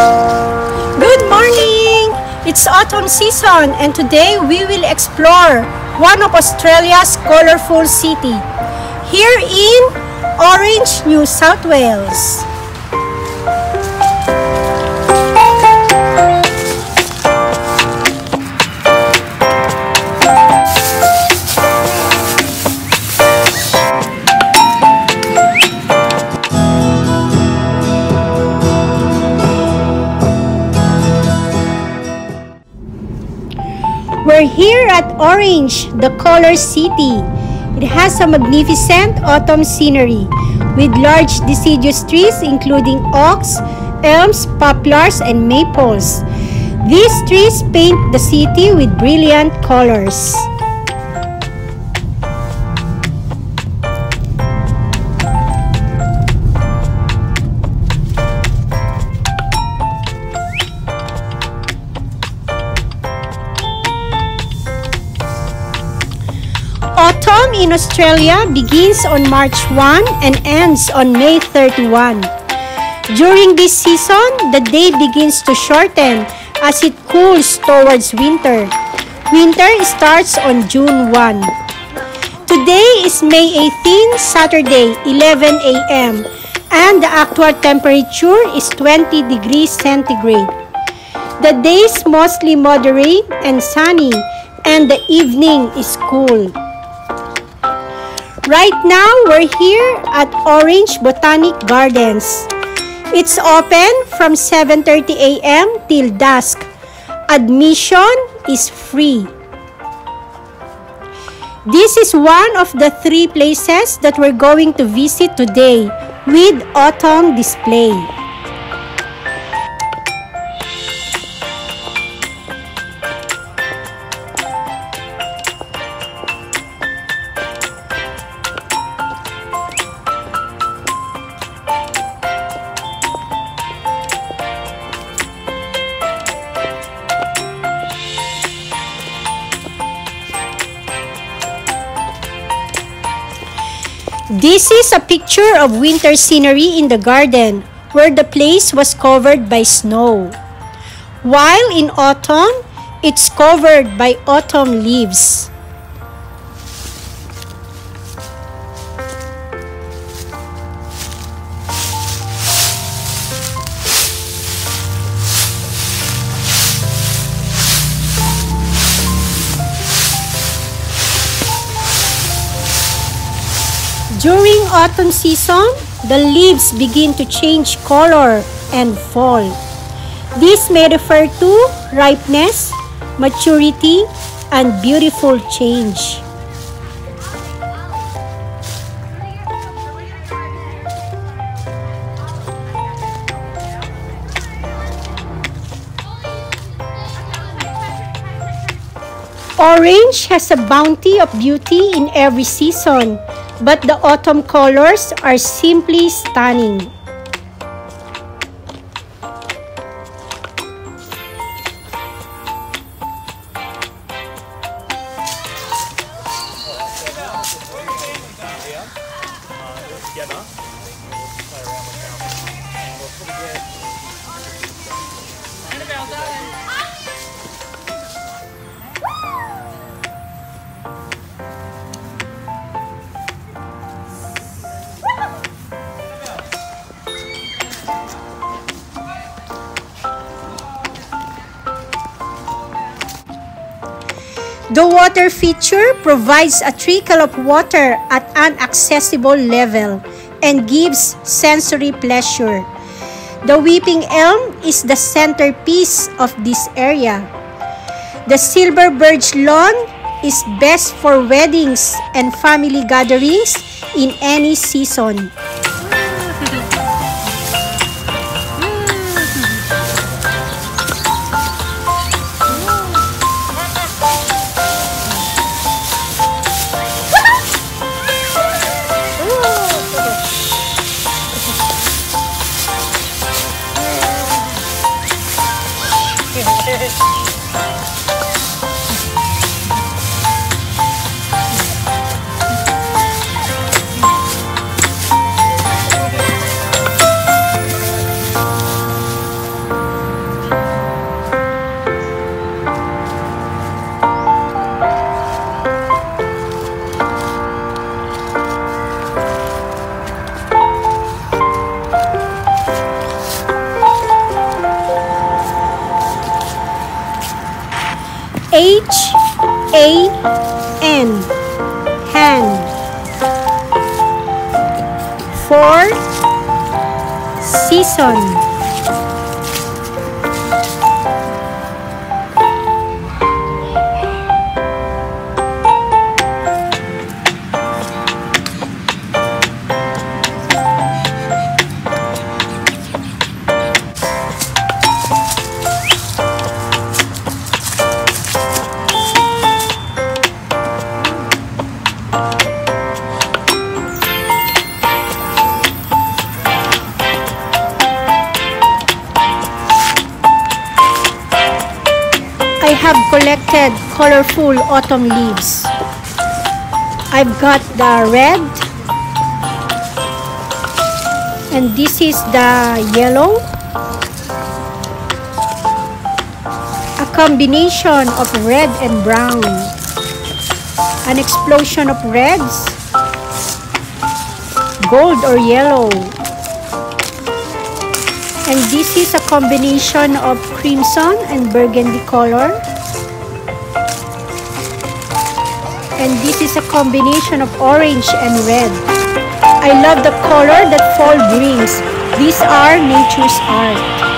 Good morning! It's autumn season and today we will explore one of Australia's colorful city here in Orange, New South Wales. We're here at Orange, the color city. It has a magnificent autumn scenery with large deciduous trees including oaks, elms, poplars, and maples. These trees paint the city with brilliant colors. In Australia begins on March 1 and ends on May 31. During this season, the day begins to shorten as it cools towards winter. Winter starts on June 1. Today is May 18, Saturday, 11 a.m. and the actual temperature is 20 degrees centigrade. The day is mostly moderate and sunny and the evening is cool. Right now, we're here at Orange Botanic Gardens. It's open from 7.30 a.m. till dusk. Admission is free. This is one of the three places that we're going to visit today with autumn display. This is a picture of winter scenery in the garden where the place was covered by snow. While in autumn, it's covered by autumn leaves. During autumn season, the leaves begin to change color and fall. This may refer to ripeness, maturity, and beautiful change. Orange has a bounty of beauty in every season, but the autumn colors are simply stunning. The water feature provides a trickle of water at an accessible level and gives sensory pleasure. The weeping elm is the centerpiece of this area. The silver birch lawn is best for weddings and family gatherings in any season. H A N. Hen. 4 Season. Have collected colorful autumn leaves. I've got the red and this is the yellow. A combination of red and brown. An explosion of reds gold or yellow. And this is a combination of crimson and burgundy color and this is a combination of orange and red. I love the color that fall brings these are nature's art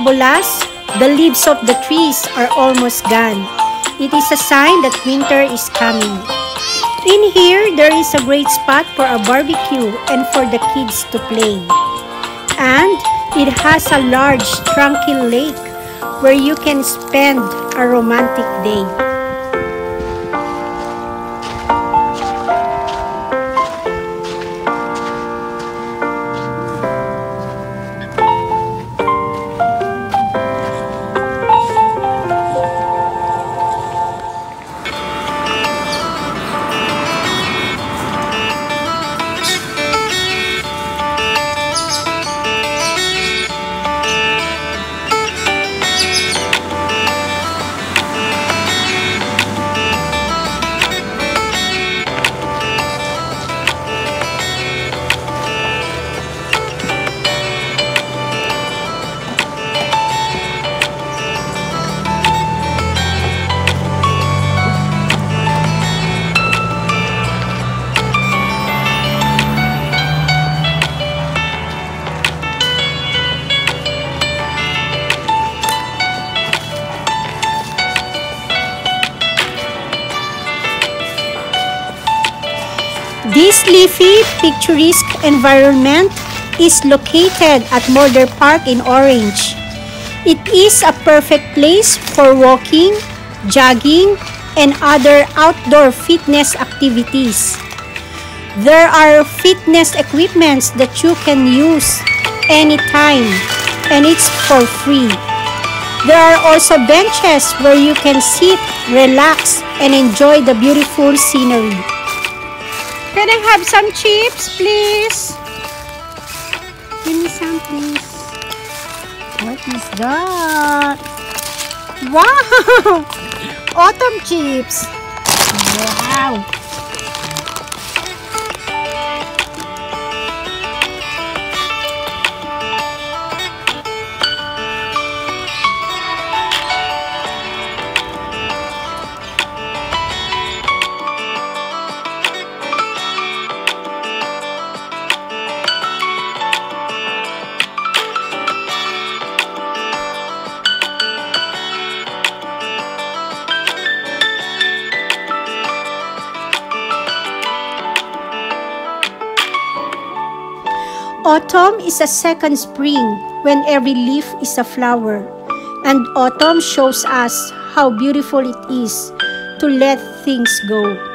Canobolas, the leaves of the trees are almost gone. It is a sign that winter is coming. In here, there is a great spot for a barbecue and for the kids to play. And it has a large, tranquil lake where you can spend a romantic day. This leafy, picturesque environment is located at Moulder Park in Orange. It is a perfect place for walking, jogging, and other outdoor fitness activities. There are fitness equipments that you can use anytime and it's for free. There are also benches where you can sit, relax, and enjoy the beautiful scenery. Can I have some chips, please? Give me some, please. What is that? Wow! Autumn chips. Wow! Autumn is a second spring when every leaf is a flower. And autumn shows us how beautiful it is to let things go.